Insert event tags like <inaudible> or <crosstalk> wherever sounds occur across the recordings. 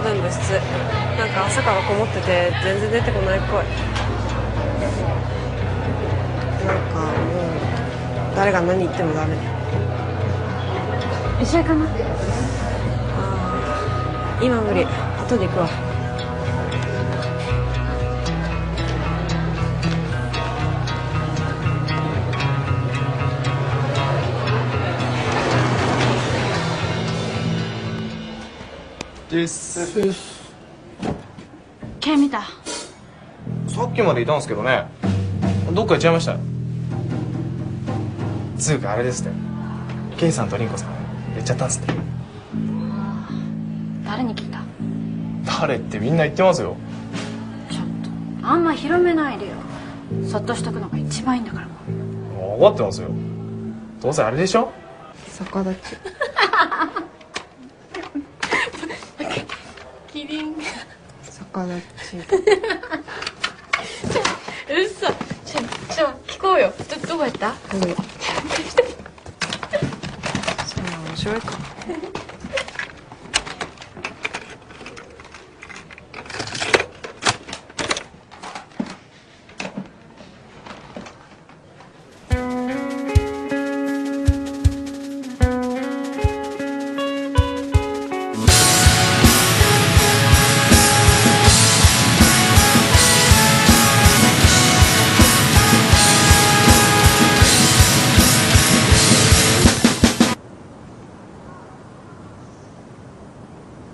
多分部室。なんか朝からこもってて全然出てこないっぽい。なんかもう誰が何言ってもダメ。一緒行かなあー今無理。後で行くわです。ケ見た。さっきまでいたんですけどねどっか行っちゃいましたつうかあれですって。ケイさんとリンコさん行っちゃったんですって。誰に聞いた？誰ってみんな言ってますよ。ちょっとあんま広めないでよ。そっとしとくのが一番いいんだから分かってますよ。どうせあれでしょ？逆立ち <laughs> リン。逆立ちうっそちょちょ聞こうよ。どどうやった？無理そんな面白いか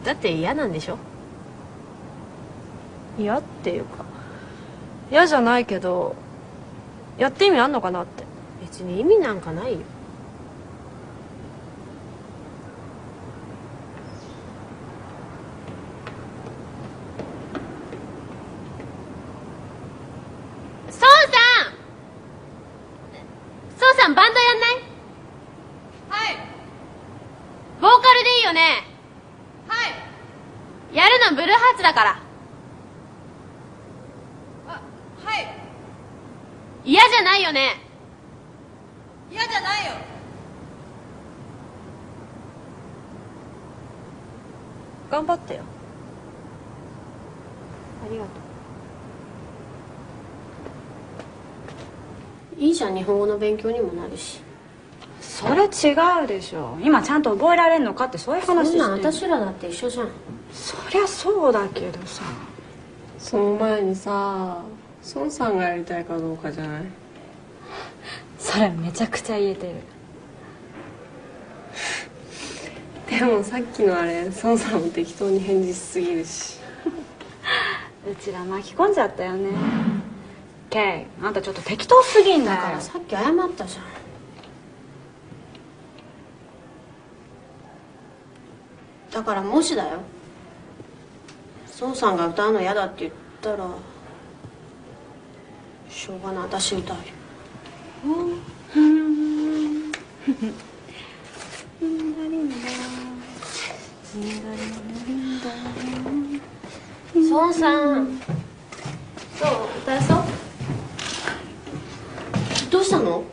だって嫌なんでしょ？嫌っていうか嫌じゃないけどやって意味あんのかなって。別に意味なんかないよ。孫さん！孫さんバンドやんない？はい。ボーカルでいいよね？はいやるのブルーハーツだから。はい。嫌じゃないよね。嫌じゃないよ。頑張ってよ。ありがとう。いいじゃん日本語の勉強にもなるし。それ違うでしょ。今ちゃんと覚えられんのかってそういうそ話してんなん私らだって一緒じゃんそりゃそうだけどさ。その前にさ孫さんがやりたいかどうかじゃない？それめちゃくちゃ言えてる。でもさっきのあれ孫さんも適当に返事しすぎるし。うちら巻き込んじゃったよね。ケイあんたちょっと適当すぎんだから。さっき謝ったじゃん。だからもしだよ孫さんが歌うの嫌だって言ったらしょうがない。私歌うよ。うんさんどう歌えそうどうしたの